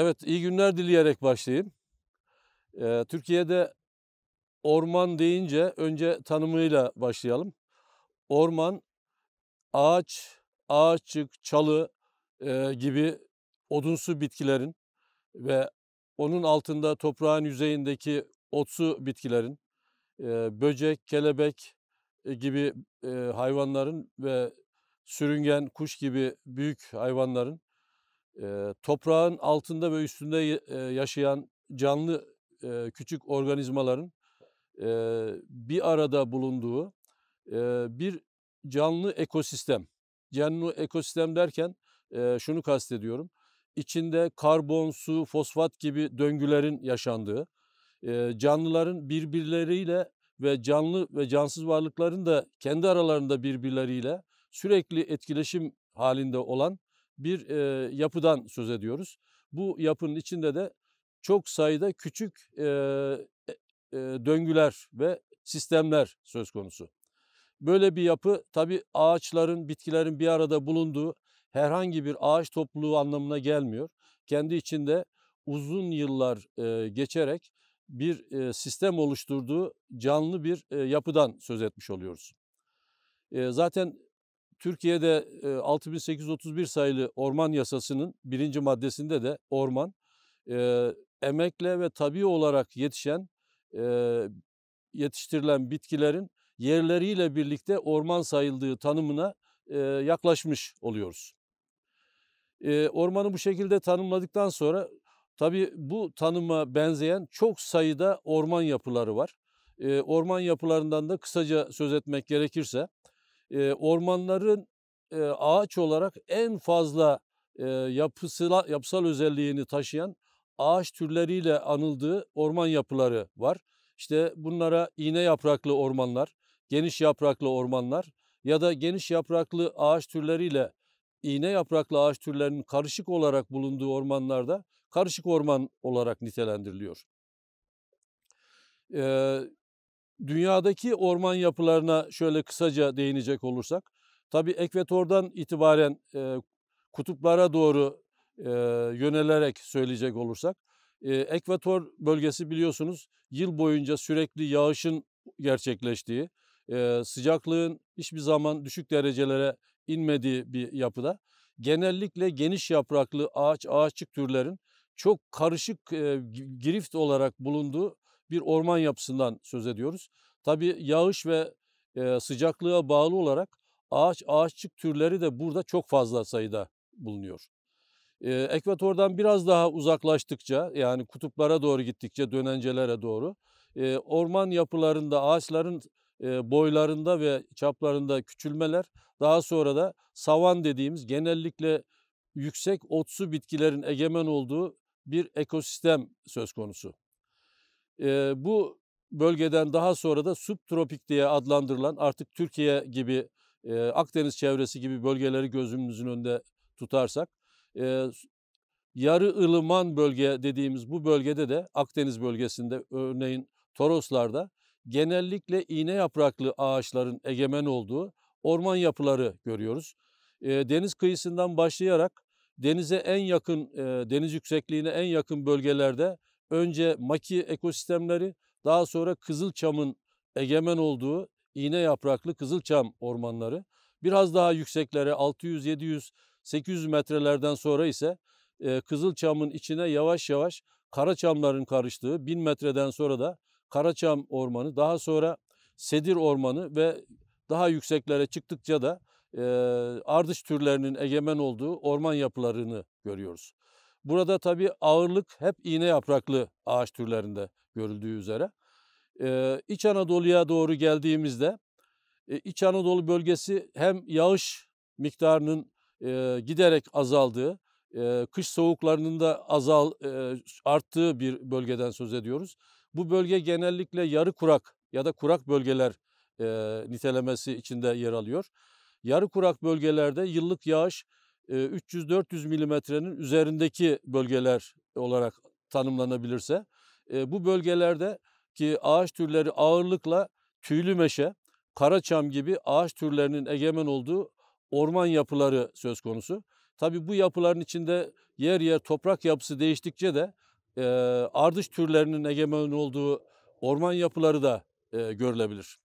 Evet, iyi günler dileyerek başlayayım. Ee, Türkiye'de orman deyince önce tanımıyla başlayalım. Orman, ağaç, ağaççık, çalı e, gibi odunsu bitkilerin ve onun altında toprağın yüzeyindeki otsu bitkilerin, e, böcek, kelebek e, gibi e, hayvanların ve sürüngen, kuş gibi büyük hayvanların toprağın altında ve üstünde yaşayan canlı küçük organizmaların bir arada bulunduğu bir canlı ekosistem. Canlı ekosistem derken şunu kastediyorum. İçinde karbon, su, fosfat gibi döngülerin yaşandığı, canlıların birbirleriyle ve canlı ve cansız varlıkların da kendi aralarında birbirleriyle sürekli etkileşim halinde olan bir e, yapıdan söz ediyoruz. Bu yapının içinde de çok sayıda küçük e, e, döngüler ve sistemler söz konusu. Böyle bir yapı tabi ağaçların, bitkilerin bir arada bulunduğu herhangi bir ağaç topluluğu anlamına gelmiyor. Kendi içinde uzun yıllar e, geçerek bir e, sistem oluşturduğu canlı bir e, yapıdan söz etmiş oluyoruz. E, zaten Türkiye'de 6831 sayılı orman yasasının birinci maddesinde de orman emekle ve tabi olarak yetişen yetiştirilen bitkilerin yerleriyle birlikte orman sayıldığı tanımına yaklaşmış oluyoruz. Ormanı bu şekilde tanımladıktan sonra tabi bu tanıma benzeyen çok sayıda orman yapıları var. Orman yapılarından da kısaca söz etmek gerekirse e, ormanların e, ağaç olarak en fazla e, yapısal, yapısal özelliğini taşıyan ağaç türleriyle anıldığı orman yapıları var. İşte bunlara iğne yapraklı ormanlar, geniş yapraklı ormanlar ya da geniş yapraklı ağaç türleriyle iğne yapraklı ağaç türlerinin karışık olarak bulunduğu ormanlarda karışık orman olarak nitelendiriliyor. Ee, Dünyadaki orman yapılarına şöyle kısaca değinecek olursak, tabii ekvatordan itibaren e, kutuplara doğru e, yönelerek söyleyecek olursak, e, ekvator bölgesi biliyorsunuz yıl boyunca sürekli yağışın gerçekleştiği, e, sıcaklığın hiçbir zaman düşük derecelere inmediği bir yapıda. Genellikle geniş yapraklı ağaç, ağaççık türlerin çok karışık e, girift olarak bulunduğu bir orman yapısından söz ediyoruz. Tabii yağış ve e, sıcaklığa bağlı olarak ağaç ağaççık türleri de burada çok fazla sayıda bulunuyor. E, ekvatordan biraz daha uzaklaştıkça yani kutuplara doğru gittikçe dönencelere doğru e, orman yapılarında ağaçların e, boylarında ve çaplarında küçülmeler daha sonra da savan dediğimiz genellikle yüksek otsu bitkilerin egemen olduğu bir ekosistem söz konusu. E, bu bölgeden daha sonra da subtropik diye adlandırılan artık Türkiye gibi e, Akdeniz çevresi gibi bölgeleri gözümüzün önünde tutarsak e, yarı ılıman bölge dediğimiz bu bölgede de Akdeniz bölgesinde örneğin Toroslarda genellikle iğne yapraklı ağaçların egemen olduğu orman yapıları görüyoruz. E, deniz kıyısından başlayarak denize en yakın, e, deniz yüksekliğine en yakın bölgelerde önce maki ekosistemleri, daha sonra Kızılçam'ın egemen olduğu iğne yapraklı Kızılçam ormanları. Biraz daha yükseklere 600, 700, 800 metrelerden sonra ise e, Kızılçam'ın içine yavaş yavaş Karaçamların karıştığı 1000 metreden sonra da Karaçam ormanı, daha sonra Sedir ormanı ve daha yükseklere çıktıkça da e, ardış türlerinin egemen olduğu orman yapılarını görüyoruz. Burada tabii ağırlık hep iğne yapraklı ağaç türlerinde görüldüğü üzere. Ee, İç Anadolu'ya doğru geldiğimizde e, İç Anadolu bölgesi hem yağış miktarının e, giderek azaldığı, e, kış soğuklarının da azal e, arttığı bir bölgeden söz ediyoruz. Bu bölge genellikle yarı kurak ya da kurak bölgeler e, nitelemesi içinde yer alıyor. Yarı kurak bölgelerde yıllık yağış 300-400 milimetrenin üzerindeki bölgeler olarak tanımlanabilirse bu bölgelerde ki ağaç türleri ağırlıkla tüylü meşe, karaçam gibi ağaç türlerinin egemen olduğu orman yapıları söz konusu. Tabii bu yapıların içinde yer yer toprak yapısı değiştikçe de e, ardış türlerinin egemen olduğu orman yapıları da e, görülebilir.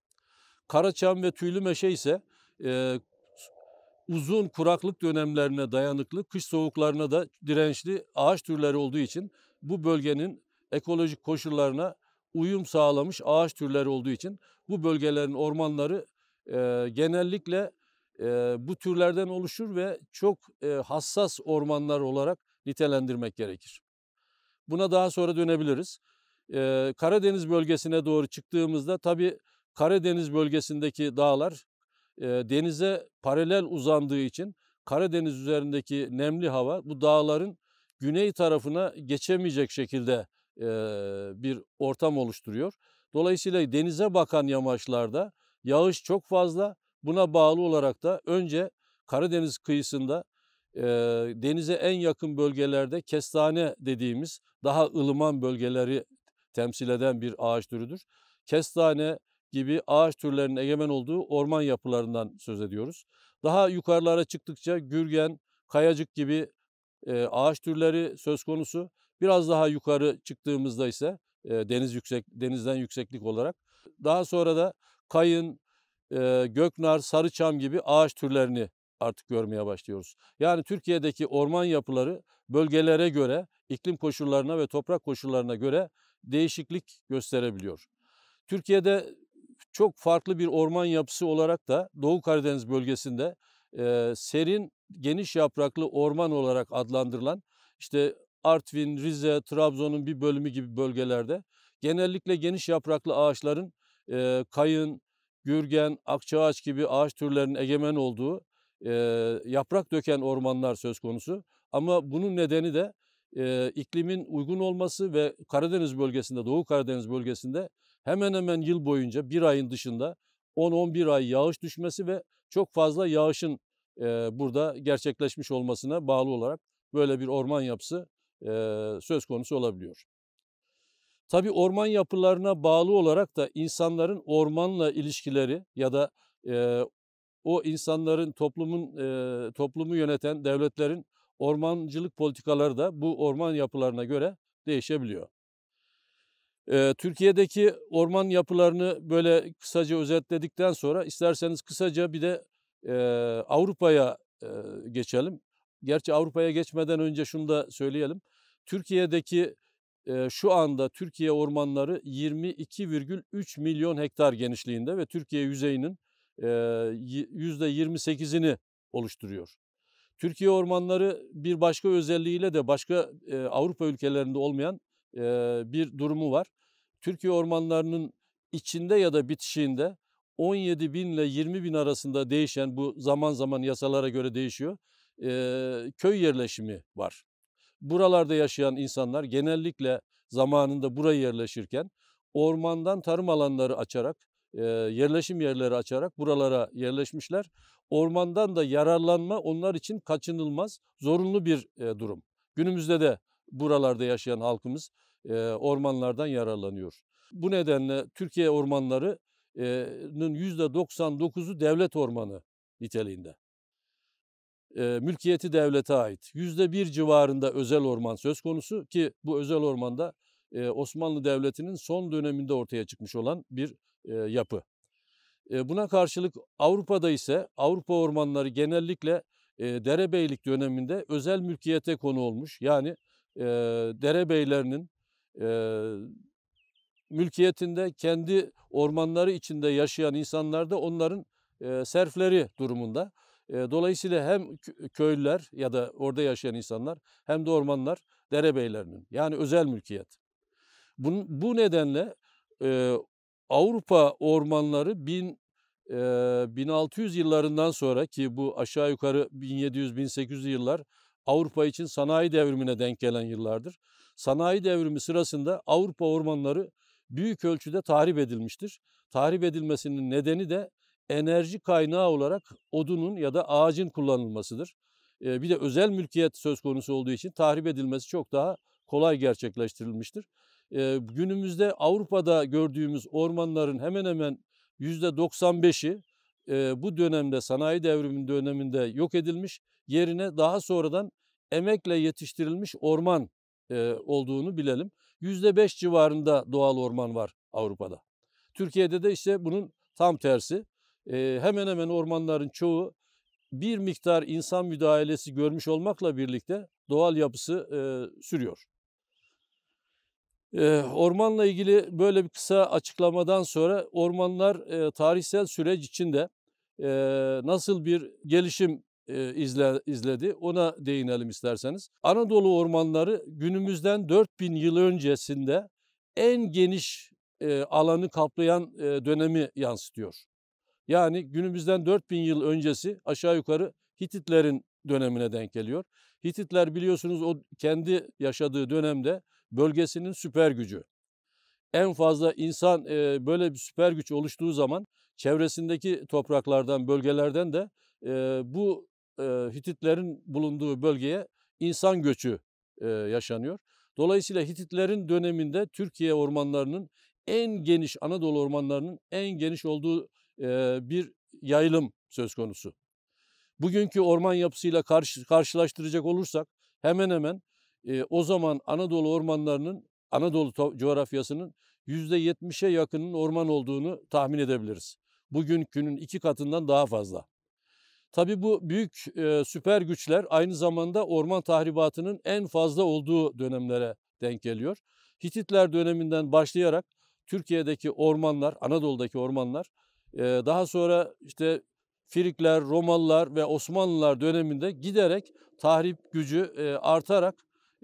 Karaçam ve tüylü meşe ise e, uzun kuraklık dönemlerine dayanıklı, kış soğuklarına da dirençli ağaç türleri olduğu için bu bölgenin ekolojik koşullarına uyum sağlamış ağaç türleri olduğu için bu bölgelerin ormanları e, genellikle e, bu türlerden oluşur ve çok e, hassas ormanlar olarak nitelendirmek gerekir. Buna daha sonra dönebiliriz. E, Karadeniz bölgesine doğru çıktığımızda tabii Karadeniz bölgesindeki dağlar denize paralel uzandığı için Karadeniz üzerindeki nemli hava bu dağların güney tarafına geçemeyecek şekilde bir ortam oluşturuyor. Dolayısıyla denize bakan yamaçlarda yağış çok fazla. Buna bağlı olarak da önce Karadeniz kıyısında denize en yakın bölgelerde kestane dediğimiz daha ılıman bölgeleri temsil eden bir ağaç türüdür. Kestane gibi ağaç türlerinin egemen olduğu orman yapılarından söz ediyoruz. Daha yukarılara çıktıkça gürgen, kayacık gibi e, ağaç türleri söz konusu. Biraz daha yukarı çıktığımızda ise e, deniz yüksek denizden yükseklik olarak daha sonra da kayın, e, göknar, sarıçam gibi ağaç türlerini artık görmeye başlıyoruz. Yani Türkiye'deki orman yapıları bölgelere göre, iklim koşullarına ve toprak koşullarına göre değişiklik gösterebiliyor. Türkiye'de çok farklı bir orman yapısı olarak da Doğu Karadeniz bölgesinde e, serin geniş yapraklı orman olarak adlandırılan işte Artvin, Rize, Trabzon'un bir bölümü gibi bölgelerde genellikle geniş yapraklı ağaçların e, kayın, gürgen, akçaağaç gibi ağaç türlerinin egemen olduğu e, yaprak döken ormanlar söz konusu. Ama bunun nedeni de e, iklimin uygun olması ve Karadeniz bölgesinde, Doğu Karadeniz bölgesinde hemen hemen yıl boyunca bir ayın dışında 10-11 ay yağış düşmesi ve çok fazla yağışın e, burada gerçekleşmiş olmasına bağlı olarak böyle bir orman yapısı e, söz konusu olabiliyor. Tabii orman yapılarına bağlı olarak da insanların ormanla ilişkileri ya da e, o insanların toplumun e, toplumu yöneten devletlerin ormancılık politikaları da bu orman yapılarına göre değişebiliyor. Türkiye'deki orman yapılarını böyle kısaca özetledikten sonra isterseniz kısaca bir de Avrupa'ya geçelim. Gerçi Avrupa'ya geçmeden önce şunu da söyleyelim. Türkiye'deki şu anda Türkiye ormanları 22,3 milyon hektar genişliğinde ve Türkiye yüzeyinin e, %28'ini oluşturuyor. Türkiye ormanları bir başka özelliğiyle de başka Avrupa ülkelerinde olmayan bir durumu var. Türkiye ormanlarının içinde ya da bitişiğinde 17 bin ile 20 bin arasında değişen bu zaman zaman yasalara göre değişiyor. Köy yerleşimi var. Buralarda yaşayan insanlar genellikle zamanında buraya yerleşirken ormandan tarım alanları açarak, yerleşim yerleri açarak buralara yerleşmişler. Ormandan da yararlanma onlar için kaçınılmaz, zorunlu bir durum. Günümüzde de buralarda yaşayan halkımız ormanlardan yararlanıyor. Bu nedenle Türkiye ormanlarının %99'u devlet ormanı niteliğinde mülkiyeti devlete ait. Yüzde bir civarında özel orman söz konusu ki bu özel ormanda Osmanlı Devleti'nin son döneminde ortaya çıkmış olan bir yapı. Buna karşılık Avrupa'da ise Avrupa ormanları genellikle derebeylik döneminde özel mülkiyete konu olmuş. Yani derebeylerinin mülkiyetinde kendi ormanları içinde yaşayan insanlar da onların e, serfleri durumunda. Dolayısıyla hem köylüler ya da orada yaşayan insanlar hem de ormanlar derebeylerinin yani özel mülkiyet. Bu, bu nedenle e, Avrupa ormanları bin, e, 1600 yıllarından sonra ki bu aşağı yukarı 1700-1800 yıllar Avrupa için sanayi devrimine denk gelen yıllardır. Sanayi devrimi sırasında Avrupa ormanları büyük ölçüde tahrip edilmiştir. Tahrip edilmesinin nedeni de enerji kaynağı olarak odunun ya da ağacın kullanılmasıdır. E, bir de özel mülkiyet söz konusu olduğu için tahrip edilmesi çok daha kolay gerçekleştirilmiştir. E, günümüzde Avrupa'da gördüğümüz ormanların hemen hemen %95'i e, bu dönemde sanayi devriminin döneminde yok edilmiş. Yerine daha sonradan emekle yetiştirilmiş orman e, olduğunu bilelim. %5 civarında doğal orman var Avrupa'da. Türkiye'de de işte bunun tam tersi. E, hemen hemen ormanların çoğu bir miktar insan müdahalesi görmüş olmakla birlikte doğal yapısı e, sürüyor. E, ormanla ilgili böyle bir kısa açıklamadan sonra ormanlar e, tarihsel süreç içinde e, nasıl bir gelişim izle, izledi ona değinelim isterseniz. Anadolu ormanları günümüzden 4000 yıl öncesinde en geniş e, alanı kaplayan e, dönemi yansıtıyor. Yani günümüzden 4000 yıl öncesi aşağı yukarı Hititlerin dönemine denk geliyor. Hititler biliyorsunuz o kendi yaşadığı dönemde bölgesinin süper gücü. En fazla insan e, böyle bir süper güç oluştuğu zaman çevresindeki topraklardan, bölgelerden de e, bu Hititlerin bulunduğu bölgeye insan göçü yaşanıyor. Dolayısıyla Hititlerin döneminde Türkiye ormanlarının en geniş, Anadolu ormanlarının en geniş olduğu bir yayılım söz konusu. Bugünkü orman yapısıyla karşı, karşılaştıracak olursak hemen hemen e, o zaman Anadolu ormanlarının, Anadolu coğrafyasının %70'e yakının orman olduğunu tahmin edebiliriz. Bugünkünün iki katından daha fazla. Tabii bu büyük e, süper güçler aynı zamanda orman tahribatının en fazla olduğu dönemlere denk geliyor. Hititler döneminden başlayarak Türkiye'deki ormanlar, Anadolu'daki ormanlar e, daha sonra işte Firikler, Romalılar ve Osmanlılar döneminde giderek tahrip gücü e, artarak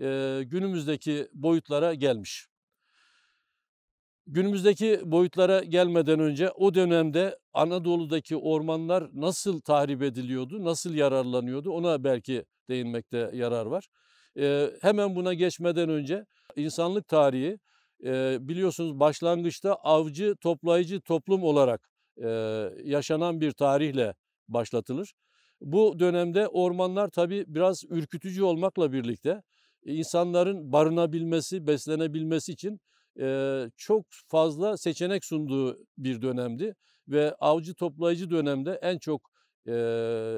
e, günümüzdeki boyutlara gelmiş. Günümüzdeki boyutlara gelmeden önce o dönemde Anadolu'daki ormanlar nasıl tahrip ediliyordu, nasıl yararlanıyordu ona belki değinmekte yarar var. E, hemen buna geçmeden önce insanlık tarihi e, biliyorsunuz başlangıçta avcı toplayıcı toplum olarak e, yaşanan bir tarihle başlatılır. Bu dönemde ormanlar tabii biraz ürkütücü olmakla birlikte insanların barınabilmesi, beslenebilmesi için çok fazla seçenek sunduğu bir dönemdi. Ve avcı toplayıcı dönemde en çok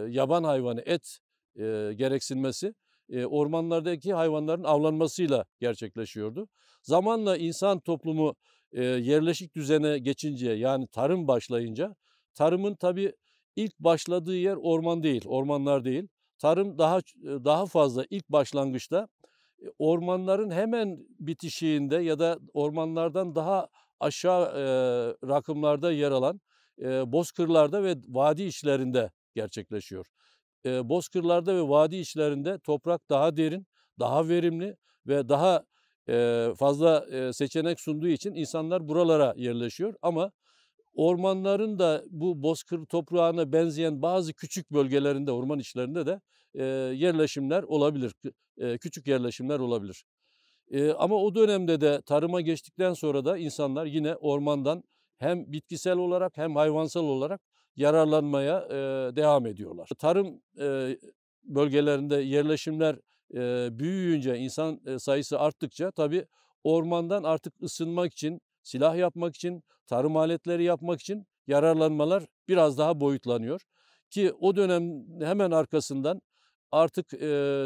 yaban hayvanı, et gereksinmesi ormanlardaki hayvanların avlanmasıyla gerçekleşiyordu. Zamanla insan toplumu yerleşik düzene geçince yani tarım başlayınca tarımın tabii ilk başladığı yer orman değil, ormanlar değil. Tarım daha daha fazla ilk başlangıçta ormanların hemen bitişiğinde ya da ormanlardan daha aşağı e, rakımlarda yer alan e, bozkırlarda ve vadi içlerinde gerçekleşiyor. E, bozkırlarda ve vadi içlerinde toprak daha derin, daha verimli ve daha e, fazla e, seçenek sunduğu için insanlar buralara yerleşiyor. Ama ormanların da bu bozkır toprağına benzeyen bazı küçük bölgelerinde, orman içlerinde de e, yerleşimler olabilir. E, küçük yerleşimler olabilir. E, ama o dönemde de tarıma geçtikten sonra da insanlar yine ormandan hem bitkisel olarak hem hayvansal olarak yararlanmaya e, devam ediyorlar. Tarım e, bölgelerinde yerleşimler e, büyüyünce, insan sayısı arttıkça tabii ormandan artık ısınmak için, silah yapmak için, tarım aletleri yapmak için yararlanmalar biraz daha boyutlanıyor. Ki o dönem hemen arkasından artık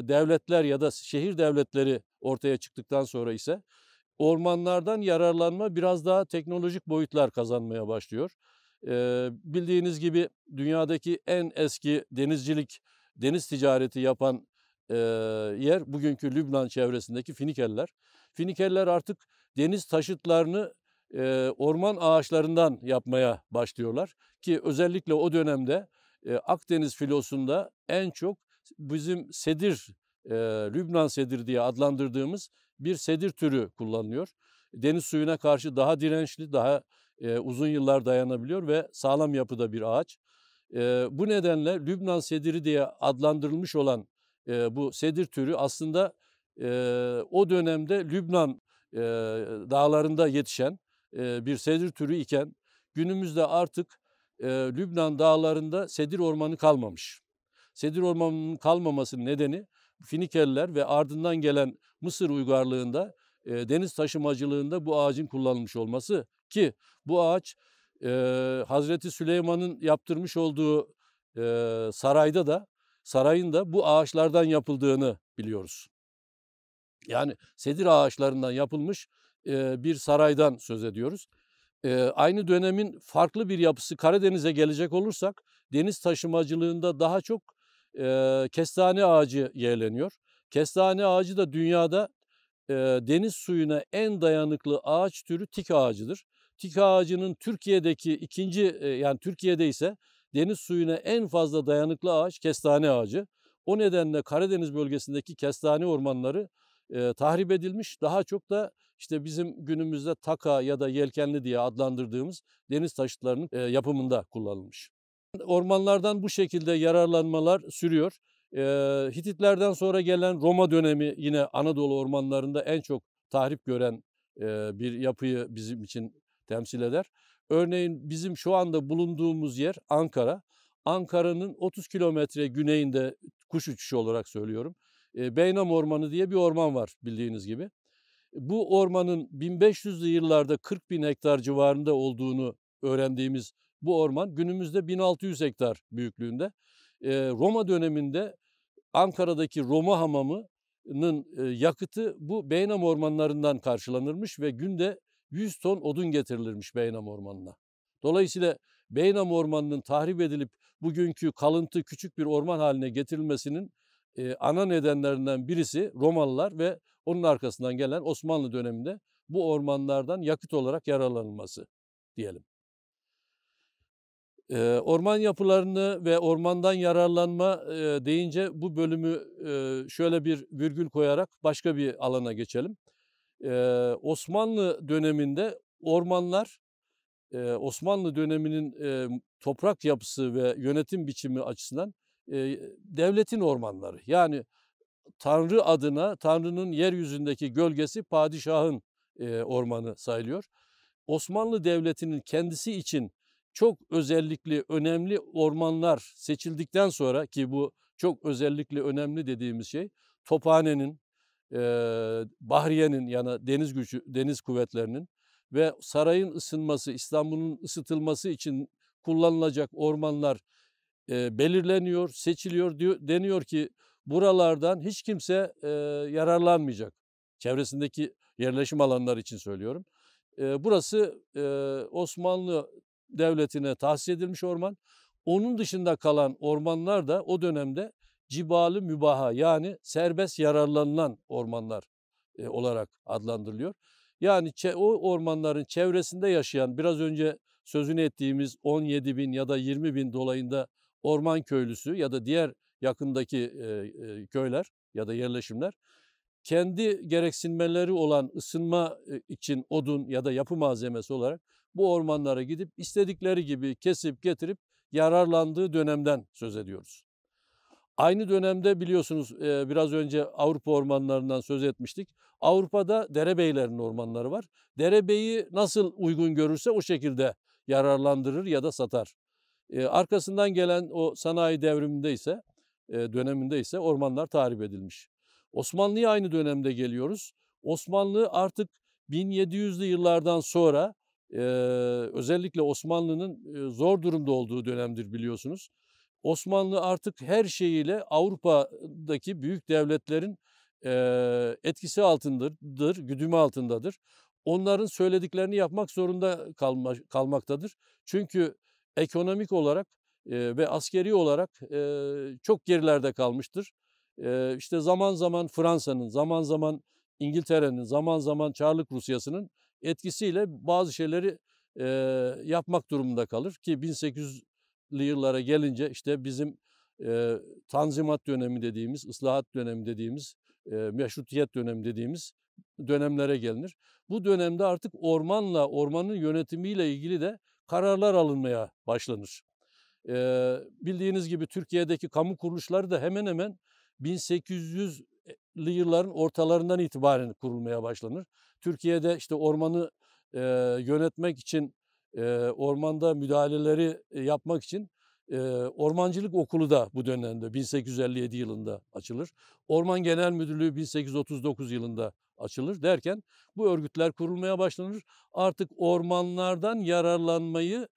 devletler ya da şehir devletleri ortaya çıktıktan sonra ise ormanlardan yararlanma biraz daha teknolojik boyutlar kazanmaya başlıyor. Bildiğiniz gibi dünyadaki en eski denizcilik, deniz ticareti yapan yer bugünkü Lübnan çevresindeki Finikeliler. Finikeliler artık deniz taşıtlarını e, orman ağaçlarından yapmaya başlıyorlar ki özellikle o dönemde e, Akdeniz filosunda en çok bizim sedir, e, Lübnan sedir diye adlandırdığımız bir sedir türü kullanılıyor. Deniz suyuna karşı daha dirençli, daha e, uzun yıllar dayanabiliyor ve sağlam yapıda bir ağaç. E, bu nedenle Lübnan sediri diye adlandırılmış olan e, bu sedir türü aslında e, o dönemde Lübnan e, dağlarında yetişen bir sedir türü iken günümüzde artık Lübnan dağlarında sedir ormanı kalmamış. Sedir ormanının kalmamasının nedeni Finikeliler ve ardından gelen Mısır uygarlığında deniz taşımacılığında bu ağacın kullanılmış olması ki bu ağaç Hazreti Süleyman'ın yaptırmış olduğu sarayda da sarayın da bu ağaçlardan yapıldığını biliyoruz. Yani sedir ağaçlarından yapılmış bir saraydan söz ediyoruz. Aynı dönemin farklı bir yapısı Karadeniz'e gelecek olursak deniz taşımacılığında daha çok kestane ağacı yerleniyor. Kestane ağacı da dünyada deniz suyuna en dayanıklı ağaç türü tik ağacıdır. Tik ağacının Türkiye'deki ikinci yani Türkiye'de ise deniz suyuna en fazla dayanıklı ağaç kestane ağacı. O nedenle Karadeniz bölgesindeki kestane ormanları e, tahrip edilmiş. Daha çok da işte bizim günümüzde taka ya da yelkenli diye adlandırdığımız deniz taşıtlarının e, yapımında kullanılmış. Ormanlardan bu şekilde yararlanmalar sürüyor. E, Hititlerden sonra gelen Roma dönemi yine Anadolu ormanlarında en çok tahrip gören e, bir yapıyı bizim için temsil eder. Örneğin bizim şu anda bulunduğumuz yer Ankara. Ankara'nın 30 kilometre güneyinde kuş uçuşu olarak söylüyorum. Beynam Ormanı diye bir orman var bildiğiniz gibi. Bu ormanın 1500'lü yıllarda 40 bin hektar civarında olduğunu öğrendiğimiz bu orman günümüzde 1600 hektar büyüklüğünde. Roma döneminde Ankara'daki Roma hamamının yakıtı bu Beynam ormanlarından karşılanırmış ve günde 100 ton odun getirilirmiş Beynam ormanına. Dolayısıyla Beynam ormanının tahrip edilip bugünkü kalıntı küçük bir orman haline getirilmesinin e, ana nedenlerinden birisi Romalılar ve onun arkasından gelen Osmanlı döneminde bu ormanlardan yakıt olarak yararlanılması diyelim. E, orman yapılarını ve ormandan yararlanma e, deyince bu bölümü e, şöyle bir virgül koyarak başka bir alana geçelim. E, Osmanlı döneminde ormanlar e, Osmanlı döneminin e, toprak yapısı ve yönetim biçimi açısından e, devletin ormanları. Yani Tanrı adına Tanrı'nın yeryüzündeki gölgesi padişahın e, ormanı sayılıyor. Osmanlı Devleti'nin kendisi için çok özellikli önemli ormanlar seçildikten sonra ki bu çok özellikli önemli dediğimiz şey Tophane'nin, e, Bahriye'nin yani deniz gücü, deniz kuvvetlerinin ve sarayın ısınması, İstanbul'un ısıtılması için kullanılacak ormanlar e, belirleniyor, seçiliyor. Diyor, deniyor ki buralardan hiç kimse e, yararlanmayacak. Çevresindeki yerleşim alanları için söylüyorum. E, burası e, Osmanlı Devleti'ne tahsis edilmiş orman. Onun dışında kalan ormanlar da o dönemde cibalı mübaha yani serbest yararlanılan ormanlar e, olarak adlandırılıyor. Yani o ormanların çevresinde yaşayan biraz önce sözünü ettiğimiz 17 bin ya da 20 bin dolayında orman köylüsü ya da diğer yakındaki e, e, köyler ya da yerleşimler kendi gereksinmeleri olan ısınma için odun ya da yapı malzemesi olarak bu ormanlara gidip istedikleri gibi kesip getirip yararlandığı dönemden söz ediyoruz. Aynı dönemde biliyorsunuz biraz önce Avrupa ormanlarından söz etmiştik. Avrupa'da derebeylerin ormanları var. Derebeyi nasıl uygun görürse o şekilde yararlandırır ya da satar. Arkasından gelen o sanayi devriminde ise döneminde ise ormanlar tahrip edilmiş. Osmanlı'ya aynı dönemde geliyoruz. Osmanlı artık 1700'lü yıllardan sonra özellikle Osmanlı'nın zor durumda olduğu dönemdir biliyorsunuz. Osmanlı artık her şeyiyle Avrupa'daki büyük devletlerin etkisi altındadır, güdümü altındadır. Onların söylediklerini yapmak zorunda kalma, kalmaktadır. Çünkü ekonomik olarak ve askeri olarak çok gerilerde kalmıştır. İşte zaman zaman Fransa'nın, zaman zaman İngiltere'nin, zaman zaman Çarlık Rusyası'nın etkisiyle bazı şeyleri yapmak durumunda kalır ki 1800'lü yıllara gelince işte bizim Tanzimat dönemi dediğimiz, ıslahat dönemi dediğimiz, meşrutiyet dönemi dediğimiz dönemlere gelinir. Bu dönemde artık ormanla, ormanın yönetimiyle ilgili de kararlar alınmaya başlanır. bildiğiniz gibi Türkiye'deki kamu kuruluşları da hemen hemen 1800'lü yılların ortalarından itibaren kurulmaya başlanır. Türkiye'de işte ormanı e, yönetmek için, e, ormanda müdahaleleri yapmak için e, Ormancılık Okulu da bu dönemde 1857 yılında açılır. Orman Genel Müdürlüğü 1839 yılında açılır derken bu örgütler kurulmaya başlanır. Artık ormanlardan yararlanmayı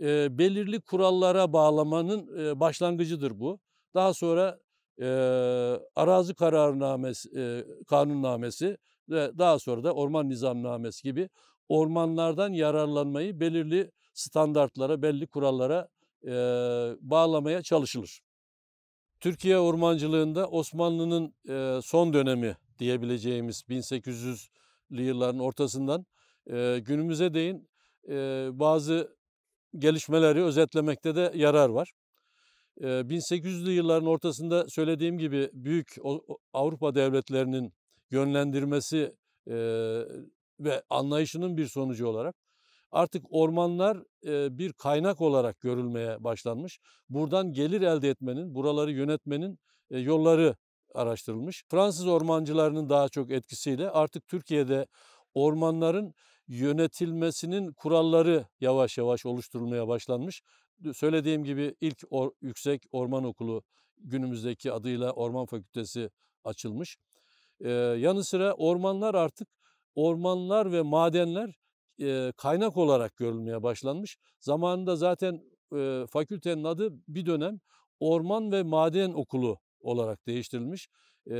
e, belirli kurallara bağlamanın e, başlangıcıdır bu. Daha sonra e, arazi kararnamesi, e, kanunnamesi ve daha sonra da orman nizamnamesi gibi ormanlardan yararlanmayı belirli standartlara, belli kurallara e, bağlamaya çalışılır. Türkiye ormancılığında Osmanlı'nın e, son dönemi diyebileceğimiz 1800'lü yılların ortasından e, günümüze değin e, bazı gelişmeleri özetlemekte de yarar var. 1800'lü yılların ortasında söylediğim gibi büyük Avrupa devletlerinin yönlendirmesi ve anlayışının bir sonucu olarak artık ormanlar bir kaynak olarak görülmeye başlanmış. Buradan gelir elde etmenin, buraları yönetmenin yolları araştırılmış. Fransız ormancılarının daha çok etkisiyle artık Türkiye'de ormanların yönetilmesinin kuralları yavaş yavaş oluşturulmaya başlanmış. Söylediğim gibi ilk or, yüksek orman okulu günümüzdeki adıyla Orman Fakültesi açılmış. Ee, yanı sıra ormanlar artık ormanlar ve madenler e, kaynak olarak görülmeye başlanmış. Zamanında zaten e, fakültenin adı bir dönem Orman ve Maden Okulu olarak değiştirilmiş. E,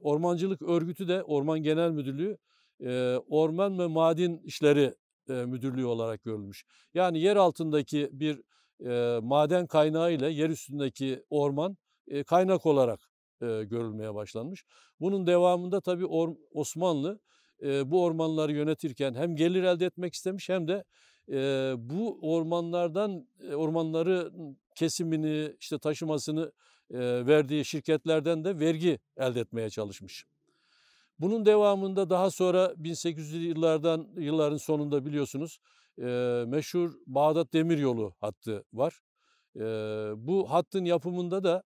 ormancılık örgütü de Orman Genel Müdürlüğü e, Orman ve Maden İşleri e, Müdürlüğü olarak görülmüş. Yani yer altındaki bir e, maden kaynağı ile yer üstündeki orman e, kaynak olarak e, görülmeye başlanmış. Bunun devamında tabii Osmanlı bu ormanları yönetirken hem gelir elde etmek istemiş hem de bu ormanlardan ormanları kesimini işte taşımasını verdiği şirketlerden de vergi elde etmeye çalışmış. Bunun devamında daha sonra 1800'lü yıllardan yılların sonunda biliyorsunuz meşhur Bağdat Demiryolu hattı var. Bu hattın yapımında da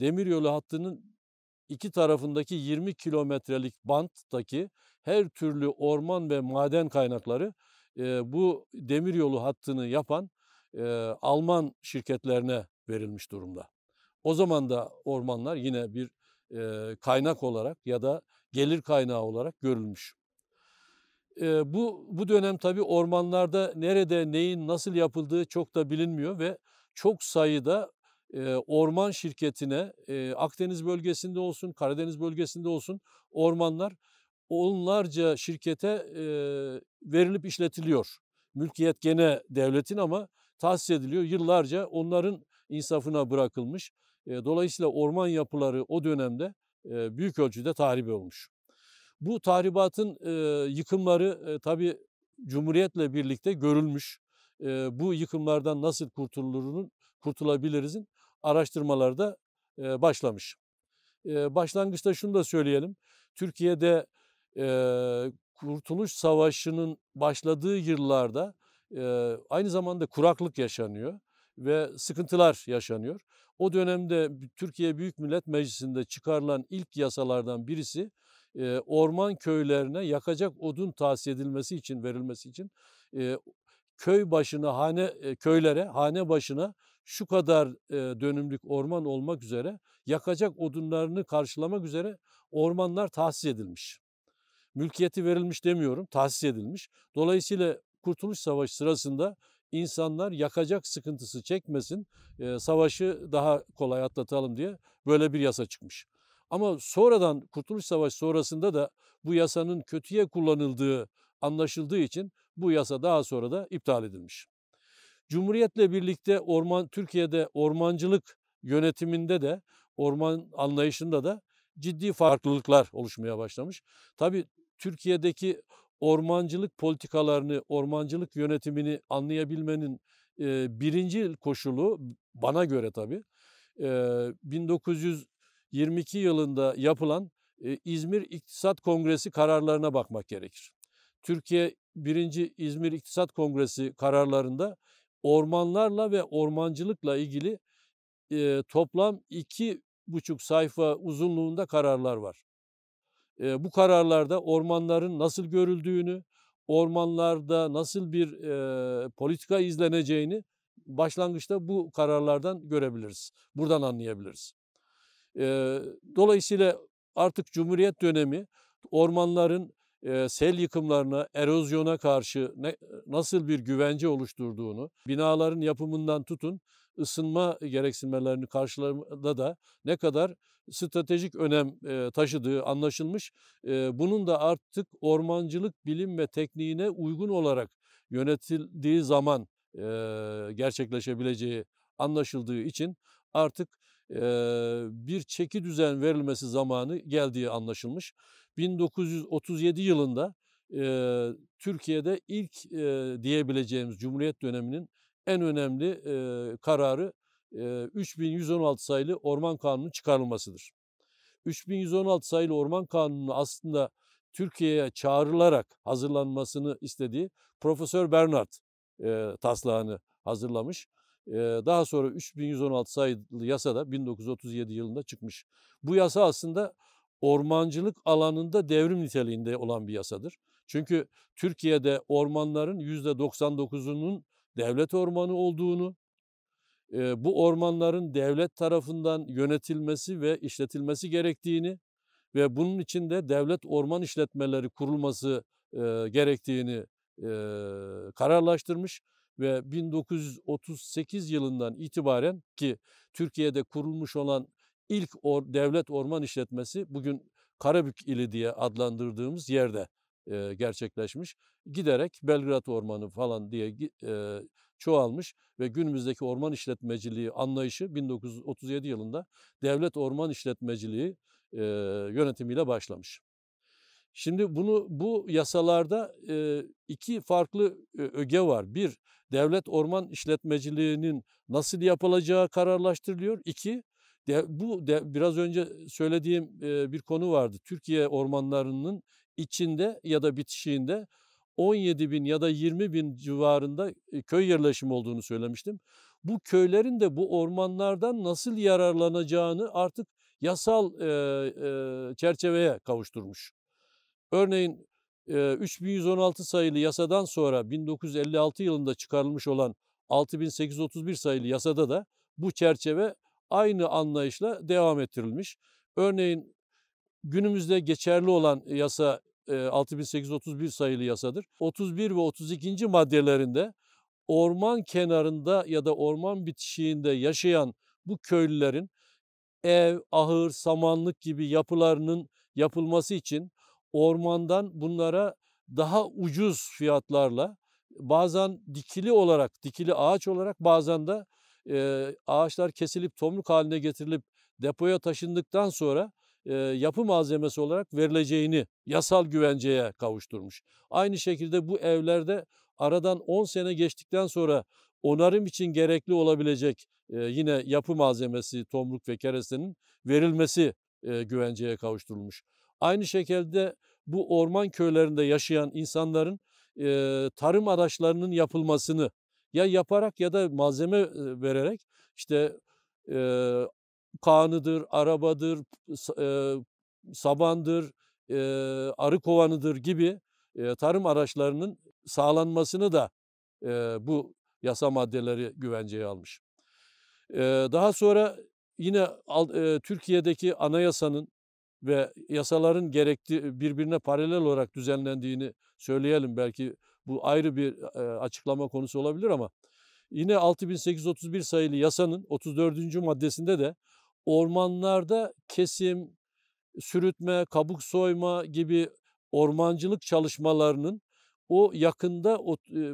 demiryolu hattının iki tarafındaki 20 kilometrelik banttaki her türlü orman ve maden kaynakları e, bu demiryolu hattını yapan e, Alman şirketlerine verilmiş durumda. O zaman da ormanlar yine bir e, kaynak olarak ya da gelir kaynağı olarak görülmüş. E, bu, bu dönem tabii ormanlarda nerede neyin nasıl yapıldığı çok da bilinmiyor ve çok sayıda orman şirketine Akdeniz bölgesinde olsun, Karadeniz bölgesinde olsun ormanlar onlarca şirkete verilip işletiliyor. Mülkiyet gene devletin ama tahsis ediliyor. Yıllarca onların insafına bırakılmış. Dolayısıyla orman yapıları o dönemde büyük ölçüde tahrip olmuş. Bu tahribatın yıkımları e, tabii Cumhuriyet'le birlikte görülmüş. E, bu yıkımlardan nasıl kurtulurunun kurtulabilirizin araştırmaları da e, başlamış. E, başlangıçta şunu da söyleyelim. Türkiye'de e, Kurtuluş Savaşı'nın başladığı yıllarda e, aynı zamanda kuraklık yaşanıyor ve sıkıntılar yaşanıyor. O dönemde Türkiye Büyük Millet Meclisi'nde çıkarılan ilk yasalardan birisi e, orman köylerine yakacak odun tahsis edilmesi için verilmesi için e, köy başına hane e, köylere hane başına şu kadar e, dönümlük orman olmak üzere yakacak odunlarını karşılamak üzere ormanlar tahsis edilmiş. Mülkiyeti verilmiş demiyorum, tahsis edilmiş. Dolayısıyla Kurtuluş Savaşı sırasında insanlar yakacak sıkıntısı çekmesin, e, savaşı daha kolay atlatalım diye böyle bir yasa çıkmış. Ama sonradan Kurtuluş Savaşı sonrasında da bu yasanın kötüye kullanıldığı anlaşıldığı için bu yasa daha sonra da iptal edilmiş. Cumhuriyetle birlikte orman Türkiye'de ormancılık yönetiminde de orman anlayışında da ciddi farklılıklar oluşmaya başlamış. Tabii Türkiye'deki ormancılık politikalarını, ormancılık yönetimini anlayabilmenin e, birinci koşulu bana göre tabii e, 1922 yılında yapılan e, İzmir İktisat Kongresi kararlarına bakmak gerekir. Türkiye birinci İzmir İktisat Kongresi kararlarında ormanlarla ve ormancılıkla ilgili e, toplam iki buçuk sayfa uzunluğunda kararlar var. E, bu kararlarda ormanların nasıl görüldüğünü, ormanlarda nasıl bir e, politika izleneceğini başlangıçta bu kararlardan görebiliriz. Buradan anlayabiliriz. E, dolayısıyla artık Cumhuriyet dönemi ormanların sel yıkımlarına, erozyona karşı ne, nasıl bir güvence oluşturduğunu, binaların yapımından tutun ısınma gereksinmelerini karşılamada da ne kadar stratejik önem e, taşıdığı anlaşılmış. E, bunun da artık ormancılık bilim ve tekniğine uygun olarak yönetildiği zaman e, gerçekleşebileceği anlaşıldığı için artık bir çeki düzen verilmesi zamanı geldiği anlaşılmış. 1937 yılında e, Türkiye'de ilk e, diyebileceğimiz Cumhuriyet döneminin en önemli e, kararı e, 3116 sayılı Orman Kanunu çıkarılmasıdır. 3116 sayılı Orman Kanunu aslında Türkiye'ye çağrılarak hazırlanmasını istediği Profesör Bernard e, taslağını hazırlamış. E, daha sonra 3116 sayılı yasa da 1937 yılında çıkmış. Bu yasa aslında ormancılık alanında devrim niteliğinde olan bir yasadır. Çünkü Türkiye'de ormanların %99'unun devlet ormanı olduğunu, e, bu ormanların devlet tarafından yönetilmesi ve işletilmesi gerektiğini ve bunun için de devlet orman işletmeleri kurulması e, gerektiğini e, kararlaştırmış ve 1938 yılından itibaren ki Türkiye'de kurulmuş olan ilk or, devlet orman işletmesi bugün Karabük ili diye adlandırdığımız yerde e, gerçekleşmiş. Giderek Belgrad Ormanı falan diye e, çoğalmış ve günümüzdeki orman işletmeciliği anlayışı 1937 yılında devlet orman işletmeciliği e, yönetimiyle başlamış. Şimdi bunu bu yasalarda e, iki farklı öge var. Bir, devlet orman işletmeciliğinin nasıl yapılacağı kararlaştırılıyor. İki, de, bu de, biraz önce söylediğim e, bir konu vardı. Türkiye ormanlarının içinde ya da bitişiğinde 17 bin ya da 20 bin civarında köy yerleşimi olduğunu söylemiştim. Bu köylerin de bu ormanlardan nasıl yararlanacağını artık yasal e, e, çerçeveye kavuşturmuş. Örneğin e, 3116 sayılı yasadan sonra 1956 yılında çıkarılmış olan 6831 sayılı yasada da bu çerçeve aynı anlayışla devam ettirilmiş. Örneğin günümüzde geçerli olan yasa 6831 sayılı yasadır. 31 ve 32. maddelerinde orman kenarında ya da orman bitişiğinde yaşayan bu köylülerin ev, ahır, samanlık gibi yapılarının yapılması için ormandan bunlara daha ucuz fiyatlarla bazen dikili olarak, dikili ağaç olarak bazen de e, ağaçlar kesilip tomruk haline getirilip depoya taşındıktan sonra e, yapı malzemesi olarak verileceğini yasal güvenceye kavuşturmuş. Aynı şekilde bu evlerde aradan 10 sene geçtikten sonra onarım için gerekli olabilecek e, yine yapı malzemesi tomruk ve kerestenin verilmesi e, güvenceye kavuşturulmuş. Aynı şekilde bu orman köylerinde yaşayan insanların e, tarım araçlarının yapılmasını ya yaparak ya da malzeme vererek işte e, kağınıdır, arabadır, e, sabandır, e, arı kovanıdır gibi e, tarım araçlarının sağlanmasını da e, bu yasa maddeleri güvenceye almış. E, daha sonra yine e, Türkiye'deki anayasanın ve yasaların gerekli birbirine paralel olarak düzenlendiğini söyleyelim. Belki bu ayrı bir e, açıklama konusu olabilir ama yine 6831 sayılı yasanın 34. maddesinde de ormanlarda kesim, sürütme, kabuk soyma gibi ormancılık çalışmalarının o yakında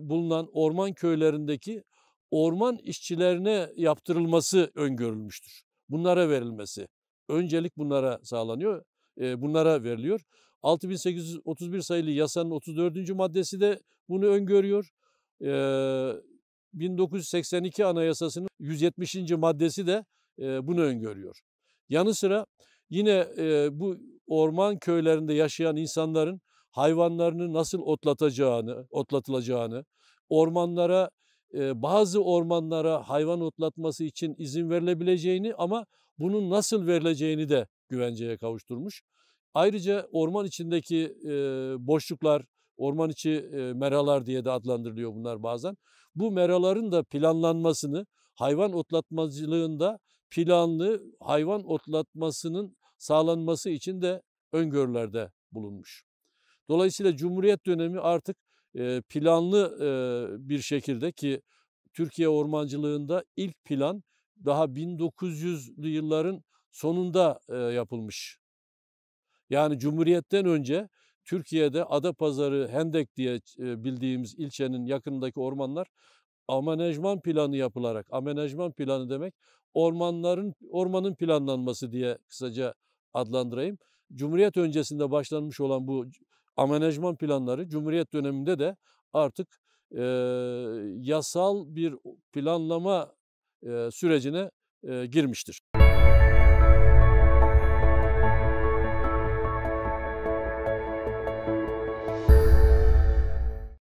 bulunan orman köylerindeki orman işçilerine yaptırılması öngörülmüştür. Bunlara verilmesi. Öncelik bunlara sağlanıyor, bunlara veriliyor. 6831 sayılı yasanın 34. maddesi de bunu öngörüyor. 1982 Anayasası'nın 170. maddesi de bunu öngörüyor. Yanı sıra yine bu orman köylerinde yaşayan insanların hayvanlarını nasıl otlatacağını, otlatılacağını, ormanlara bazı ormanlara hayvan otlatması için izin verilebileceğini ama bunun nasıl verileceğini de güvenceye kavuşturmuş. Ayrıca orman içindeki boşluklar, orman içi meralar diye de adlandırılıyor bunlar bazen. Bu meraların da planlanmasını hayvan otlatmacılığında planlı hayvan otlatmasının sağlanması için de öngörülerde bulunmuş. Dolayısıyla Cumhuriyet dönemi artık planlı bir şekilde ki Türkiye ormancılığında ilk plan daha 1900'lü yılların sonunda yapılmış. Yani Cumhuriyet'ten önce Türkiye'de Adapazarı, Hendek diye bildiğimiz ilçenin yakınındaki ormanlar amenajman planı yapılarak, amenajman planı demek ormanların ormanın planlanması diye kısaca adlandırayım. Cumhuriyet öncesinde başlanmış olan bu amenajman planları Cumhuriyet döneminde de artık e, yasal bir planlama e, sürecine e, girmiştir.